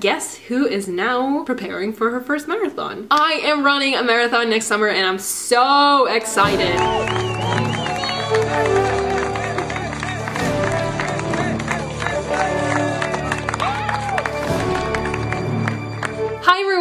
Guess who is now preparing for her first marathon? I am running a marathon next summer and I'm so excited.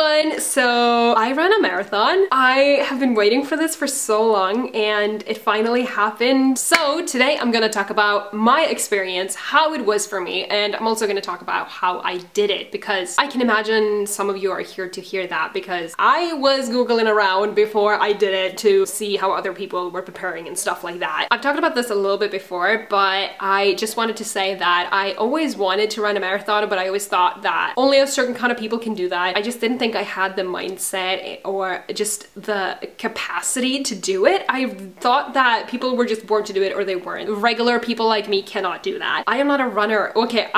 Everyone! So I ran a marathon. I have been waiting for this for so long and it finally happened. So today I'm gonna talk about my experience, how it was for me, and I'm also gonna talk about how I did it because I can imagine some of you are here to hear that because I was googling around before I did it to see how other people were preparing and stuff like that. I've talked about this a little bit before, but I just wanted to say that I always wanted to run a marathon, but I always thought that only a certain kind of people can do that. I just didn't think I had the mindset eh, or just the capacity to do it. I thought that people were just born to do it or they weren't. Regular people like me cannot do that. I am not a runner. Okay,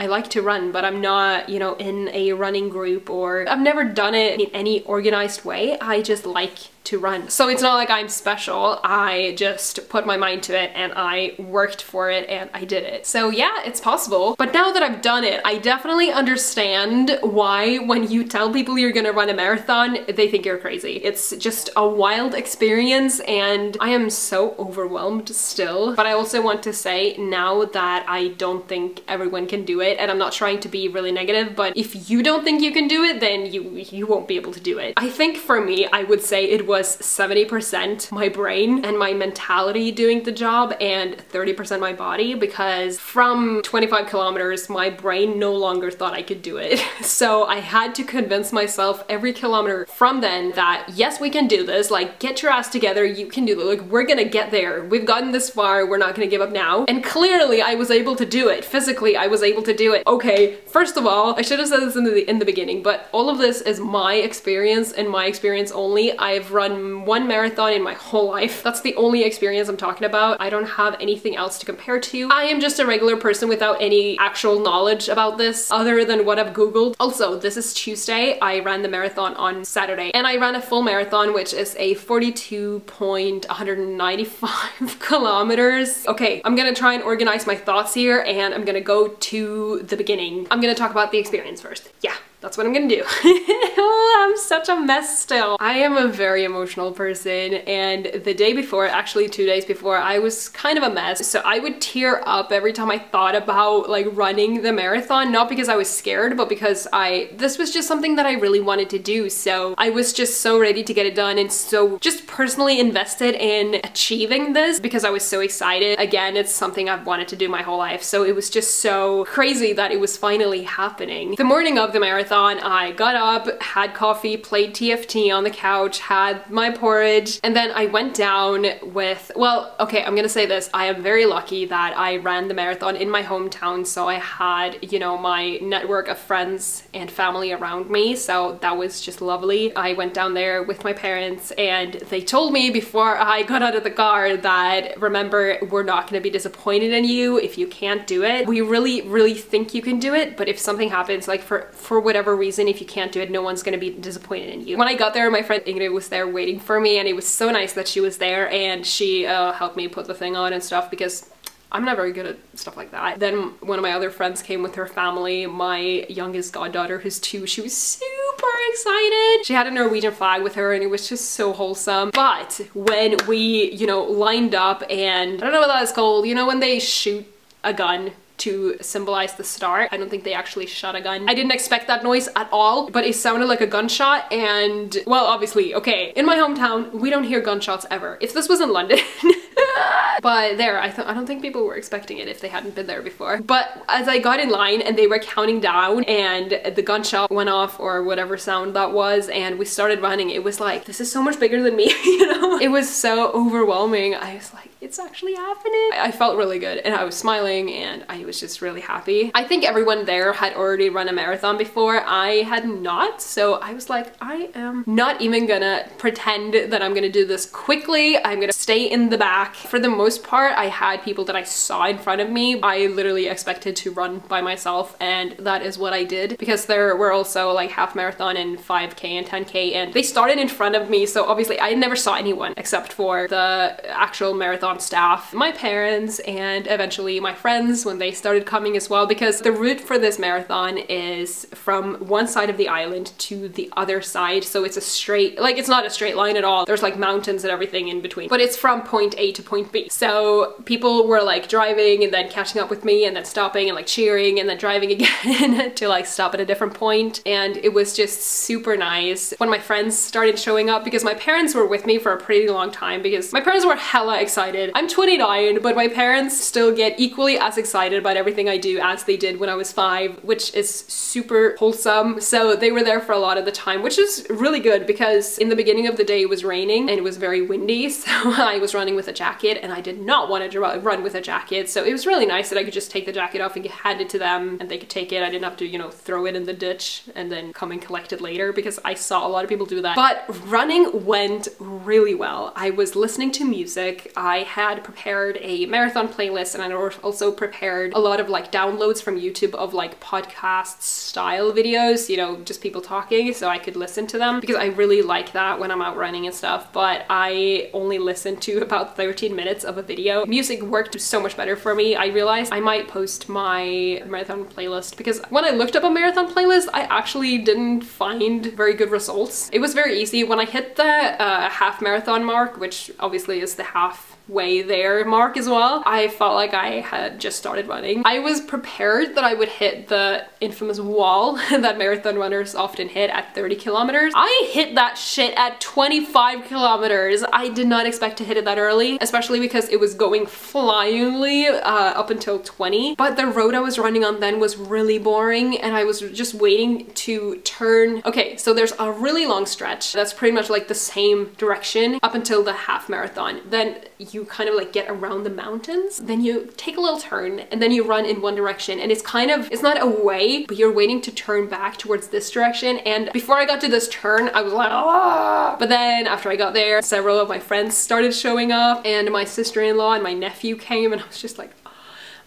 I like to run, but I'm not, you know, in a running group or I've never done it in any organized way. I just like to run. So it's not like I'm special. I just put my mind to it and I worked for it and I did it. So yeah, it's possible. But now that I've done it, I definitely understand why when you tell people you're gonna run a marathon, they think you're crazy. It's just a wild experience and I am so overwhelmed still. But I also want to say now that I don't think everyone can do it and I'm not trying to be really negative, but if you don't think you can do it, then you, you won't be able to do it. I think for me, I would say it was 70% my brain and my mentality doing the job and 30% my body because from 25 kilometers, my brain no longer thought I could do it. so I had to convince myself every kilometer from then that yes, we can do this. Like get your ass together. You can do it. Like we're gonna get there. We've gotten this far. We're not gonna give up now. And clearly I was able to do it. Physically, I was able to do it. Okay, first of all, I should have said this in the, in the beginning, but all of this is my experience and my experience only. I've run one marathon in my whole life. That's the only experience I'm talking about. I don't have anything else to compare to. I am just a regular person without any actual knowledge about this other than what I've googled. Also, this is Tuesday. I ran the marathon on Saturday and I ran a full marathon which is a 42.195 kilometers. Okay, I'm gonna try and organize my thoughts here and I'm gonna go to the beginning. I'm gonna talk about the experience first. Yeah that's what I'm gonna do. oh, I'm such a mess still. I am a very emotional person and the day before, actually two days before, I was kind of a mess. So I would tear up every time I thought about like running the marathon, not because I was scared, but because I, this was just something that I really wanted to do. So I was just so ready to get it done and so just personally invested in achieving this because I was so excited. Again, it's something I've wanted to do my whole life. So it was just so crazy that it was finally happening. The morning of the marathon, marathon, I got up, had coffee, played TFT on the couch, had my porridge, and then I went down with, well, okay, I'm gonna say this, I am very lucky that I ran the marathon in my hometown, so I had, you know, my network of friends and family around me, so that was just lovely. I went down there with my parents and they told me before I got out of the car that, remember, we're not gonna be disappointed in you if you can't do it. We really, really think you can do it, but if something happens, like for, for whatever whatever reason, if you can't do it, no one's gonna be disappointed in you. When I got there, my friend Ingrid was there waiting for me and it was so nice that she was there and she uh, helped me put the thing on and stuff because I'm not very good at stuff like that. Then one of my other friends came with her family, my youngest goddaughter who's two, she was super excited. She had a Norwegian flag with her and it was just so wholesome. But when we, you know, lined up and I don't know what that is called, you know when they shoot a gun to symbolize the star. I don't think they actually shot a gun. I didn't expect that noise at all, but it sounded like a gunshot and, well, obviously, okay, in my hometown, we don't hear gunshots ever. If this was in London, but there, I, thought I don't think people were expecting it if they hadn't been there before. But as I got in line and they were counting down and the gunshot went off or whatever sound that was and we started running, it was like, this is so much bigger than me, you know? It was so overwhelming. I was like, it's actually happening. I felt really good and I was smiling and I was just really happy. I think everyone there had already run a marathon before. I had not, so I was like, I am not even gonna pretend that I'm gonna do this quickly. I'm gonna stay in the back. For the most part, I had people that I saw in front of me. I literally expected to run by myself and that is what I did because there were also like half marathon and 5k and 10k and they started in front of me so obviously I never saw anyone except for the actual marathon staff, my parents, and eventually my friends when they started coming as well because the route for this marathon is from one side of the island to the other side. So it's a straight, like it's not a straight line at all. There's like mountains and everything in between, but it's from point A to point B. So people were like driving and then catching up with me and then stopping and like cheering and then driving again to like stop at a different point. And it was just super nice when my friends started showing up because my parents were with me for a pretty long time because my parents were hella excited. I'm 29, but my parents still get equally as excited about everything I do as they did when I was five, which is super wholesome. So they were there for a lot of the time, which is really good because in the beginning of the day it was raining and it was very windy. So I was running with a jacket and I did not want to run with a jacket. So it was really nice that I could just take the jacket off and hand it to them and they could take it. I didn't have to, you know, throw it in the ditch and then come and collect it later because I saw a lot of people do that. But running went really well. I was listening to music. I had prepared a marathon playlist and I also prepared a lot of like downloads from YouTube of like podcast style videos, you know, just people talking so I could listen to them because I really like that when I'm out running and stuff. But I only listened to about 13 minutes of a video. Music worked so much better for me. I realized I might post my marathon playlist because when I looked up a marathon playlist, I actually didn't find very good results. It was very easy. When I hit the uh, half marathon mark, which obviously is the half way there mark as well. I felt like I had just started running. I was prepared that I would hit the infamous wall that marathon runners often hit at 30 kilometers. I hit that shit at 25 kilometers. I did not expect to hit it that early, especially because it was going flyingly uh, up until 20. But the road I was running on then was really boring and I was just waiting to turn. Okay, so there's a really long stretch that's pretty much like the same direction up until the half marathon. Then you kind of like get around the mountains. Then you take a little turn and then you run in one direction and it's kind of, it's not a way, but you're waiting to turn back towards this direction. And before I got to this turn, I was like, ah! But then after I got there, several of my friends started showing up and my sister-in-law and my nephew came and I was just like,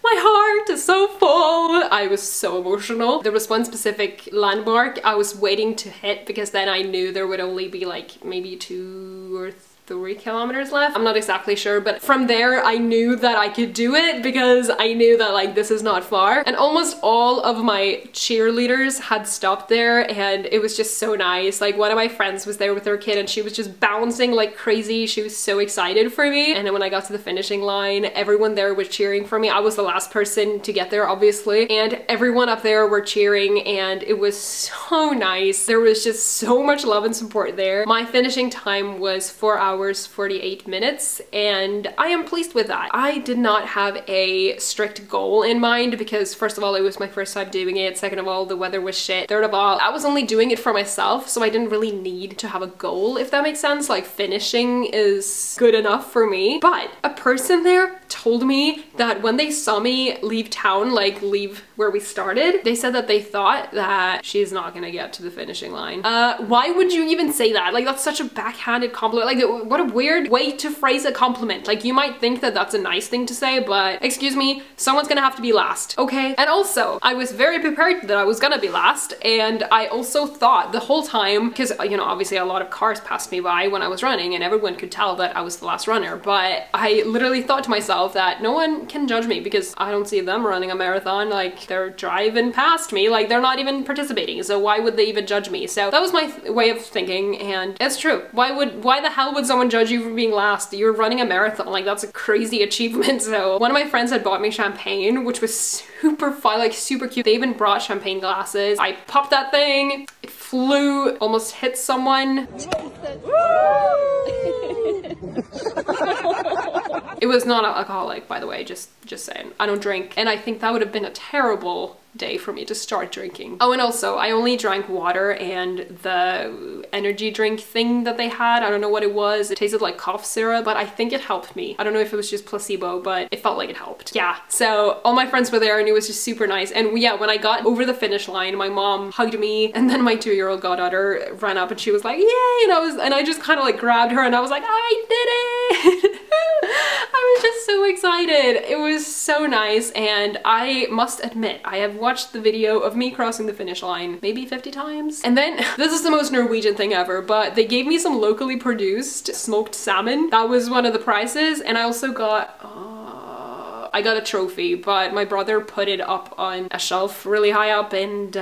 my heart is so full. I was so emotional. There was one specific landmark I was waiting to hit because then I knew there would only be like maybe two or three kilometers left. I'm not exactly sure, but from there I knew that I could do it because I knew that like this is not far. And almost all of my cheerleaders had stopped there and it was just so nice. Like one of my friends was there with her kid and she was just bouncing like crazy. She was so excited for me. And then when I got to the finishing line, everyone there was cheering for me. I was the last person to get there, obviously. And everyone up there were cheering and it was so nice. There was just so much love and support there. My finishing time was four hours hours 48 minutes and I am pleased with that. I did not have a strict goal in mind because first of all it was my first time doing it, second of all the weather was shit, third of all I was only doing it for myself so I didn't really need to have a goal if that makes sense. Like finishing is good enough for me but a person there told me that when they saw me leave town, like leave where we started, they said that they thought that she's not gonna get to the finishing line. Uh, why would you even say that? Like that's such a backhanded compliment. Like what a weird way to phrase a compliment. Like you might think that that's a nice thing to say, but excuse me, someone's gonna have to be last, okay? And also, I was very prepared that I was gonna be last, and I also thought the whole time, because you know, obviously a lot of cars passed me by when I was running, and everyone could tell that I was the last runner, but I literally thought to myself that no one can judge me because I don't see them running a marathon, like they're driving past me, like they're not even participating, so why would they even judge me? So that was my way of thinking, and it's true. Why would, why the hell would someone someone judge you for being last. You're running a marathon, like that's a crazy achievement. So one of my friends had bought me champagne, which was super fun, like super cute. They even brought champagne glasses. I popped that thing, it flew, almost hit someone. it was not alcoholic, by the way, just just saying. I don't drink, and I think that would have been a terrible day for me to start drinking. Oh, and also I only drank water and the energy drink thing that they had. I don't know what it was. It tasted like cough syrup, but I think it helped me. I don't know if it was just placebo, but it felt like it helped. Yeah, so all my friends were there and it was just super nice. And yeah, when I got over the finish line, my mom hugged me and then my two-year-old goddaughter ran up and she was like, yay! And I was, and I just kind of like grabbed her and I was like, I did it! I was just so excited. It was so nice and I must admit, I have watched the video of me crossing the finish line maybe 50 times. And then, this is the most Norwegian thing ever, but they gave me some locally produced smoked salmon. That was one of the prizes and I also got, oh, I got a trophy, but my brother put it up on a shelf really high up and uh,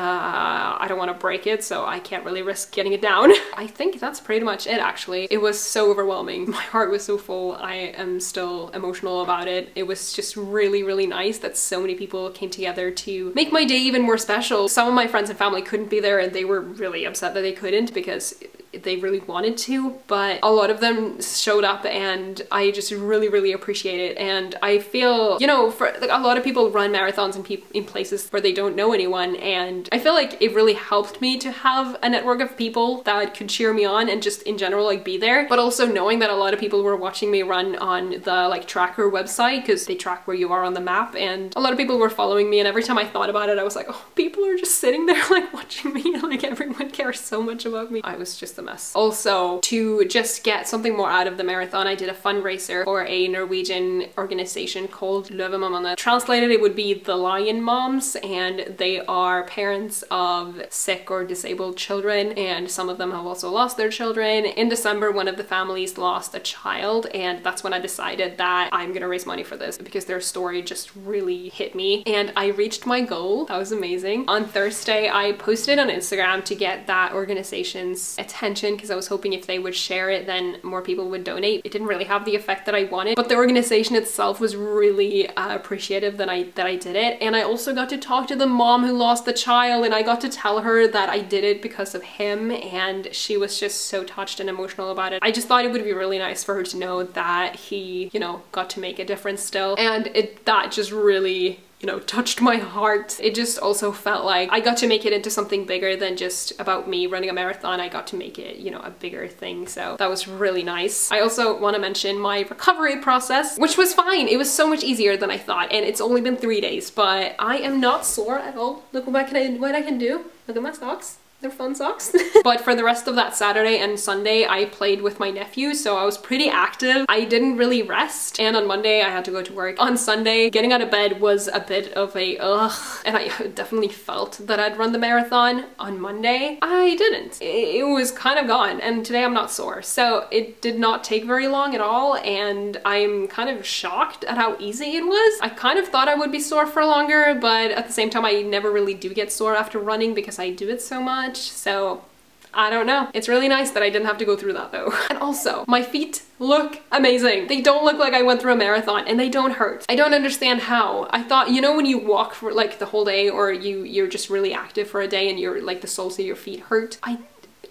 I don't want to break it, so I can't really risk getting it down. I think that's pretty much it actually. It was so overwhelming. My heart was so full. I am still emotional about it. It was just really, really nice that so many people came together to make my day even more special. Some of my friends and family couldn't be there and they were really upset that they couldn't because they really wanted to, but a lot of them showed up and I just really, really appreciate it. And I feel, you know, for like, a lot of people run marathons in, in places where they don't know anyone. And I feel like it really helped me to have a network of people that could cheer me on and just in general like be there. But also knowing that a lot of people were watching me run on the like tracker website because they track where you are on the map. And a lot of people were following me and every time I thought about it, I was like, oh, people are just sitting there like watching me. Like everyone cares so much about me. I was just Also, to just get something more out of the marathon, I did a fundraiser for a Norwegian organization called Løvemammaene. Translated, it would be the Lion Moms, and they are parents of sick or disabled children, and some of them have also lost their children. In December, one of the families lost a child, and that's when I decided that I'm gonna raise money for this because their story just really hit me, and I reached my goal. That was amazing. On Thursday, I posted on Instagram to get that organization's attention because I was hoping if they would share it, then more people would donate. It didn't really have the effect that I wanted, but the organization itself was really uh, appreciative that I, that I did it. And I also got to talk to the mom who lost the child and I got to tell her that I did it because of him and she was just so touched and emotional about it. I just thought it would be really nice for her to know that he, you know, got to make a difference still. And it that just really you know, touched my heart. It just also felt like I got to make it into something bigger than just about me running a marathon. I got to make it, you know, a bigger thing. So that was really nice. I also want to mention my recovery process, which was fine. It was so much easier than I thought. And it's only been three days, but I am not sore at all. Look what, I can what I can do. Look at my socks. They're fun socks. but for the rest of that Saturday and Sunday, I played with my nephew, so I was pretty active. I didn't really rest, and on Monday I had to go to work. On Sunday, getting out of bed was a bit of a ugh, and I definitely felt that I'd run the marathon. On Monday, I didn't. It was kind of gone, and today I'm not sore. So it did not take very long at all, and I'm kind of shocked at how easy it was. I kind of thought I would be sore for longer, but at the same time, I never really do get sore after running because I do it so much much, so I don't know. It's really nice that I didn't have to go through that though. And also, my feet look amazing. They don't look like I went through a marathon and they don't hurt. I don't understand how. I thought, you know when you walk for like the whole day or you, you're just really active for a day and you're like the soles of your feet hurt? I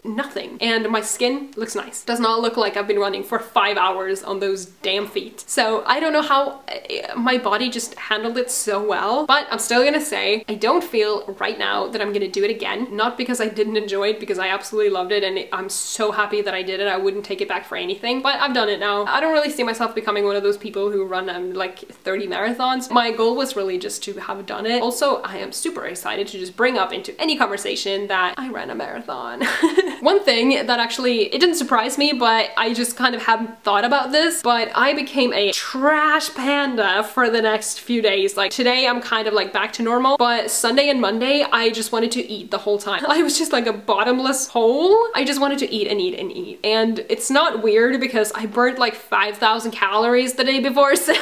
nothing. And my skin looks nice. Does not look like I've been running for five hours on those damn feet. So I don't know how uh, my body just handled it so well, but I'm still gonna say I don't feel right now that I'm gonna do it again. Not because I didn't enjoy it, because I absolutely loved it and I'm so happy that I did it. I wouldn't take it back for anything, but I've done it now. I don't really see myself becoming one of those people who run um, like 30 marathons. My goal was really just to have done it. Also, I am super excited to just bring up into any conversation that I ran a marathon. One thing that actually, it didn't surprise me, but I just kind of hadn't thought about this, but I became a trash panda for the next few days. Like today I'm kind of like back to normal, but Sunday and Monday I just wanted to eat the whole time. I was just like a bottomless hole. I just wanted to eat and eat and eat. And it's not weird because I burnt like 5,000 calories the day before, so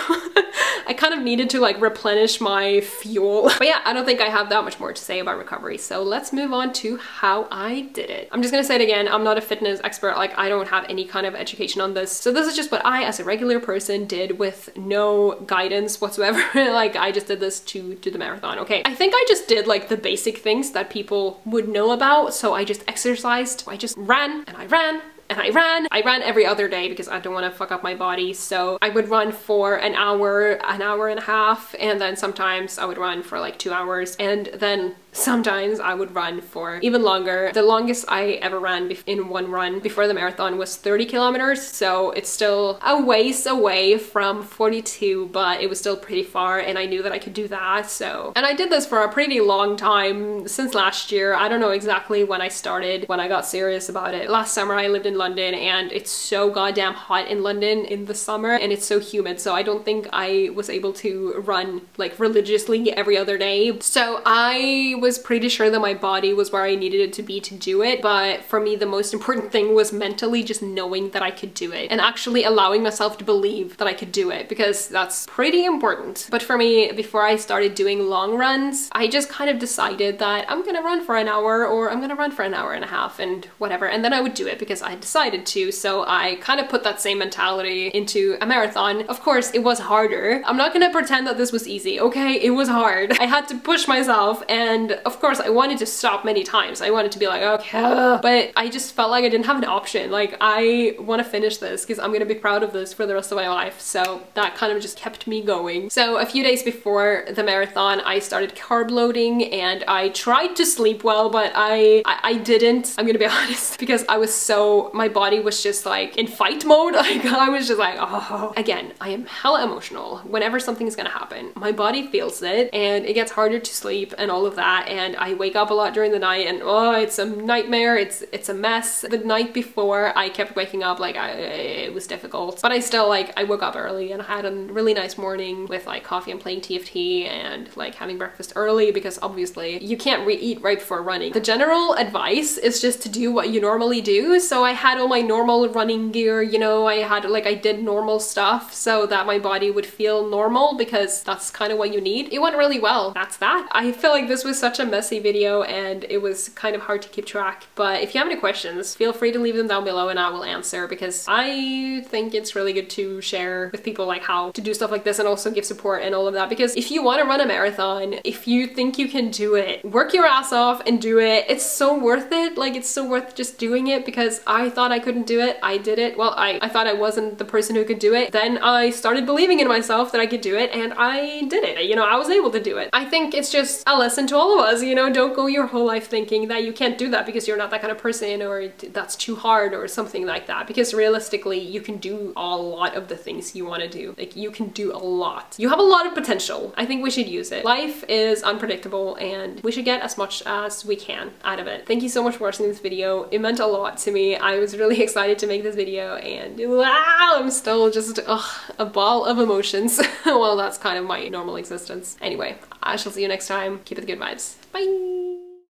I kind of needed to like replenish my fuel. But yeah, I don't think I have that much more to say about recovery. So let's move on to how I did it. I'm just gonna say it again, I'm not a fitness expert. Like I don't have any kind of education on this. So this is just what I, as a regular person, did with no guidance whatsoever. like I just did this to do the marathon. Okay, I think I just did like the basic things that people would know about. So I just exercised. I just ran and I ran and I ran. I ran every other day because I don't want to fuck up my body. So I would run for an hour, an hour and a half, and then sometimes I would run for like two hours. And then sometimes I would run for even longer. The longest I ever ran in one run before the marathon was 30 kilometers, so it's still a ways away from 42, but it was still pretty far and I knew that I could do that, so. And I did this for a pretty long time, since last year. I don't know exactly when I started, when I got serious about it. Last summer I lived in London and it's so goddamn hot in London in the summer and it's so humid, so I don't think I was able to run like religiously every other day. So I was pretty sure that my body was where I needed it to be to do it, but for me the most important thing was mentally just knowing that I could do it and actually allowing myself to believe that I could do it because that's pretty important. But for me, before I started doing long runs, I just kind of decided that I'm gonna run for an hour or I'm gonna run for an hour and a half and whatever, and then I would do it because I decided to, so I kind of put that same mentality into a marathon. Of course, it was harder. I'm not gonna pretend that this was easy, okay? It was hard. I had to push myself and of course I wanted to stop many times. I wanted to be like, okay, but I just felt like I didn't have an option. Like I want to finish this because I'm gonna be proud of this for the rest of my life. So that kind of just kept me going. So a few days before the marathon, I started carb loading and I tried to sleep well, but I, I, I didn't, I'm gonna be honest, because I was so, my body was just like in fight mode. Like I was just like, oh. Again, I am hella emotional whenever something's gonna happen. My body feels it and it gets harder to sleep and all of that. And I wake up a lot during the night and oh, it's a nightmare. It's, it's a mess. The night before I kept waking up like I, it was difficult, but I still like, I woke up early and I had a really nice morning with like coffee and playing TFT and like having breakfast early because obviously you can't eat right before running. The general advice is just to do what you normally do. So I had all my normal running gear, you know, I had like, I did normal stuff so that my body would feel normal because that's kind of what you need. It went really well. That's that. I feel like this was such a messy video and it was kind of hard to keep track. But if you have any questions, feel free to leave them down below and I will answer because I think it's really good to share with people like how to do stuff like this and also give support and all of that. Because if you want to run a marathon, if you think you can do it, work your ass off and do it. It's so worth it. Like it's so worth just doing it because I thought I couldn't do it. I did it. Well, I, I thought I wasn't the person who could do it. Then I started believing in myself that I could do it and I did it. You know, I was able to do it. I think it's just a lesson to all of you know, don't go your whole life thinking that you can't do that because you're not that kind of person or that's too hard or something like that. Because realistically, you can do a lot of the things you want to do. Like you can do a lot. You have a lot of potential. I think we should use it. Life is unpredictable and we should get as much as we can out of it. Thank you so much for watching this video. It meant a lot to me. I was really excited to make this video and wow, I'm still just ugh, a ball of emotions. well, that's kind of my normal existence. Anyway, I shall see you next time. Keep it the good vibes. Bye.